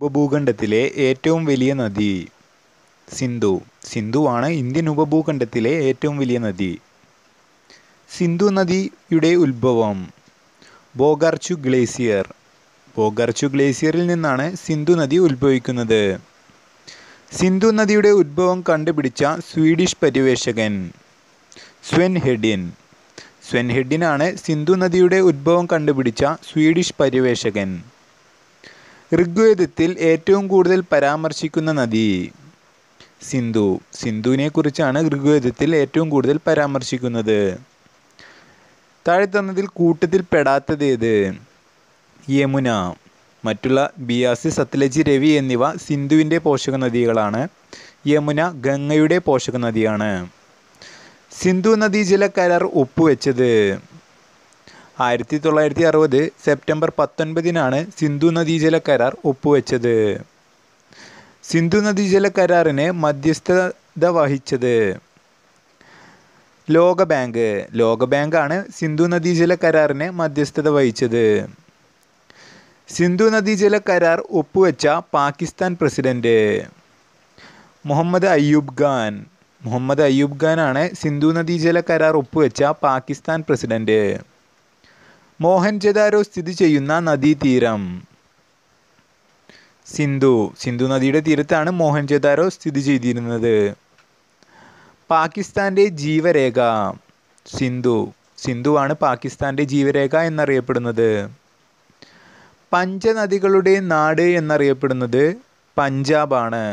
ഉപഭൂഖണ്ഡത്തിലെ ഏറ്റവും വലിയ നദി സിന്ധു. സിന്ധുവാണ് ഇന്ത്യൻ ഉപഭൂഖണ്ഡത്തിലെ ഏറ്റവും വലിയ നദി. സിന്ധു നദിയുടെ ഉത്ഭവം ബോഗാർച്ചു ഗ്ലേസിയർ. ബോഗാർച്ചു ഗ്ലേസിയറിൽ നിന്നാണ് സിന്ധു നദി ഉത്ഭവിക്കുന്നത്. സിന്ധു നദിയുടെ ഉത്ഭവം കണ്ടുപിടിച്ച സ്വീഡിഷ് പര്യവേഷകൻ സ്വെൻ ഹെഡിൻ. സ്വെൻ ഹെഡിനാണ് സിന്ധു നദിയുടെ ഉത്ഭവം കണ്ടുപിടിച്ച സ്വീഡിഷ് പര്യവേഷകൻ. ഋഗ്വേദത്തിൽ ഏറ്റവും കൂടുതൽ പരാമർശിക്കുന്ന നദി സിന്ധു. സിന്ധുവിനെ കുറിച്ചാണ് ഋഗ്വേദത്തിൽ ഏറ്റവും കൂടുതൽ പരാമർശിക്കുന്നത്. താഴെ തന്നതിൽ കൂട്ടത്തിൽ പെടാത്തത് ഏത്? യമുന മറ്റുള്ള ബിയാസ് സത്ലജ് രവി എന്നിവ സിന്ധുവിന്റെ പോഷക നദികളാണ് യമുന ഗംഗയുടെ പോഷക നദിയാണ് സിന്ധു നദീജല കരാർ ഒപ്പുവെച്ചത്. ആയിരത്തി തൊള്ളായിരത്തി അറുപത് സെപ്റ്റംബർ പത്തൊൻപതിനാണ് സിന്ധു നദീജല കരാർ ഒപ്പുവെച്ചത്. സിന്ധു നദീജല കരാറിന് മധ്യസ്ഥത വഹിച്ചത് ലോകബാങ്ക്. ലോകബാങ്കാണ് സിന്ധു നദീജല കരാറിന് മധ്യസ്ഥത വഹിച്ചത്. സിന്ധു നദീജല കരാർ ഒപ്പുവെച്ച പാകിസ്ഥാൻ പ്രസിഡന്റ് മുഹമ്മദ് അയ്യൂബ് ഖാൻ. മുഹമ്മദ് അയ്യൂബ് ഖാനാണ് സിന്ധു നദീജല കരാർ ഒപ്പുവെച്ച പാകിസ്ഥാൻ പ്രസിഡന്റ്. മോഹൻജദാരോ സ്ഥിതി ചെയ്യുന്ന നദീതീരം സിന്ധു സിന്ധു നദിയുടെ തീരത്താണ് മോഹൻജദാരോ സ്ഥിതി ചെയ്തിരുന്നത്. പാകിസ്ഥാന്റെ ജീവരേഖ. സിന്ധു സിന്ധുവാണ് പാകിസ്ഥാന്റെ ജീവരേഖ എന്നറിയപ്പെടുന്നത്. പഞ്ചനദികളുടെ നാട് എന്നറിയപ്പെടുന്നത് പഞ്ചാബാണ്.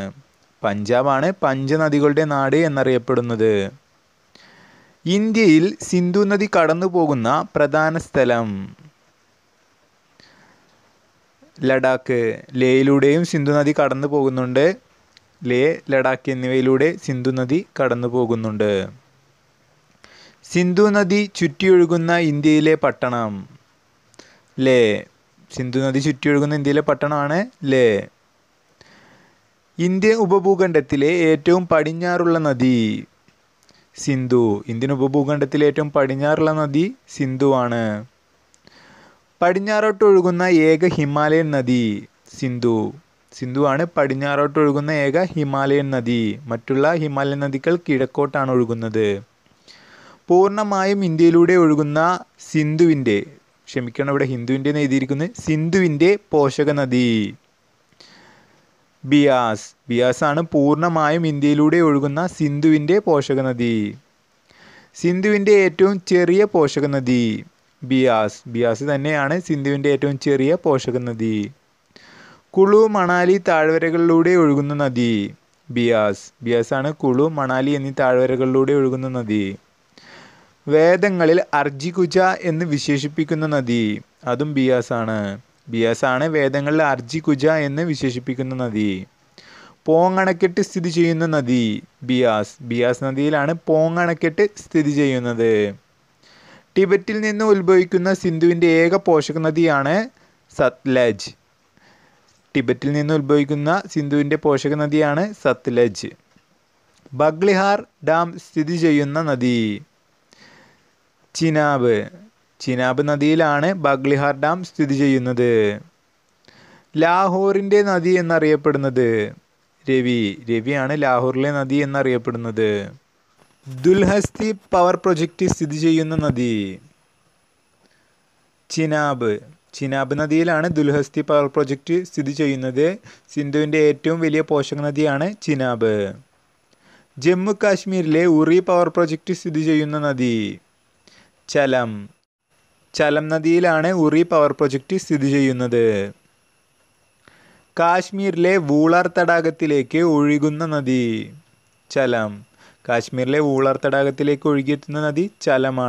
പഞ്ചാബാണ് പഞ്ചനദികളുടെ നാട് എന്നറിയപ്പെടുന്നത്. ഇന്ത്യയിൽ സിന്ധു നദി കടന്നു പോകുന്ന പ്രധാന സ്ഥലം. ലഡാക്ക്. ലേയിലൂടെയും സിന്ധു നദി കടന്നു പോകുന്നുണ്ട് ലേ ലഡാക്ക് എന്നിവയിലൂടെ സിന്ധു നദി കടന്നു പോകുന്നുണ്ട് സിന്ധു നദി ചുറ്റിയൊഴുകുന്ന ഇന്ത്യയിലെ പട്ടണം. ലേ. സിന്ധു നദി ചുറ്റിയൊഴുകുന്ന ഇന്ത്യയിലെ പട്ടണമാണ് ലേ. ഇന്ത്യൻ ഉപഭൂഖണ്ഡത്തിലെ ഏറ്റവും പടിഞ്ഞാറുള്ള നദി. സിന്ധു. ഇന്ത്യൻ ഉപഭൂഖണ്ഡത്തിലെ ഏറ്റവും പടിഞ്ഞാറുള്ള നദി സിന്ധുവാണ് പടിഞ്ഞാറോട്ട് ഒഴുകുന്ന ഏക ഹിമാലയൻ നദി സിന്ധു. സിന്ധുവാണ് പടിഞ്ഞാറോട്ട് ഒഴുകുന്ന ഏക ഹിമാലയൻ നദി. മറ്റുള്ള ഹിമാലയൻ നദികൾ കിഴക്കോട്ടാണ് ഒഴുകുന്നത്. പൂർണമായും ഇന്ത്യയിലൂടെ ഒഴുകുന്ന സിന്ധുവിന്റെ ക്ഷമിക്കണം ഇവിടെ ഹിന്ദുവിന്റെ എഴുതിയിരിക്കുന്നത് സിന്ധുവിന്റെ പോഷക നദി ബിയാസ്. ബിയാസ് ആണ് പൂർണമായും ഇന്ത്യയിലൂടെ ഒഴുകുന്ന സിന്ധുവിന്റെ പോഷകനദി. സിന്ധുവിന്റെ ഏറ്റവും ചെറിയ പോഷകനദി. ബിയാസ്. ബിയാസ് തന്നെയാണ് സിന്ധുവിന്റെ ഏറ്റവും ചെറിയ പോഷകനദി. കുളു മണാലി താഴ്വരകളിലൂടെ ഒഴുകുന്ന നദി. ബിയാസ്. ബിയാസ് ആണ് കുളു മണാലി എന്നീ താഴ്വരകളിലൂടെ ഒഴുകുന്ന നദി. വേദങ്ങളിൽ അർജികുജ എന്ന് വിശേഷിപ്പിക്കുന്ന നദി. അതും ബിയാസ് ആണ് ബിയാസ് ആണ് വേദങ്ങളിൽ അർജികുജ എന്ന് വിശേഷിപ്പിക്കുന്ന നദി. പോങ്ങണക്കെട്ട് സ്ഥിതി ചെയ്യുന്ന നദി ബിയാസ്. ബിയാസ് നദിയിലാണ് പോങ്ങണക്കെട്ട് സ്ഥിതി ചെയ്യുന്നത്. ടിബറ്റിൽ നിന്ന് ഉത്ഭവിക്കുന്ന സിന്ധുവിന്റെ ഏക പോഷക നദിയാണ് സത്ലജ്. ടിബറ്റിൽ നിന്ന് ഉത്ഭവിക്കുന്ന സിന്ധുവിന്റെ പോഷക നദിയാണ് സത്ലജ്. ബഗ്ലിഹാർ ഡാം സ്ഥിതി ചെയ്യുന്ന നദി. ചിനാബ്. ചിനാബ് നദിയിലാണ് ബഗ്ലിഹാർ ഡാം സ്ഥിതി ചെയ്യുന്നത്. ലാഹോറിന്റെ നദി എന്നറിയപ്പെടുന്നത്. രവി രവിയാണ് ലാഹോറിലെ നദി എന്നറിയപ്പെടുന്നത്. ദുൽഹസ്തി പവർ പ്രൊജക്റ്റ് സ്ഥിതി ചെയ്യുന്ന നദി. ചിനാബ് ചിനാബ് നദിയിലാണ് ദുൽഹസ്തി പവർ പ്രൊജക്റ്റ് സ്ഥിതി ചെയ്യുന്നത്. സിന്ധുവിന്റെ ഏറ്റവും വലിയ പോഷക നദിയാണ് ചിനാബ്. ജമ്മു കാശ്മീരിലെ ഉറി പവർ പ്രൊജക്റ്റ് സ്ഥിതി ചെയ്യുന്ന നദി. ചലം ചലം നദിയിലാണ് ഉറി പവർ പ്രൊജക്റ്റ് സ്ഥിതി ചെയ്യുന്നത്. കാശ്മീരിലെ വൂളാർ തടാകത്തിലേക്ക് ഒഴുകുന്ന നദി ചലം. കാശ്മീരിലെ വൂളാർ തടാകത്തിലേക്ക് ഒഴുകിയെത്തുന്ന നദി ചലമാണ്.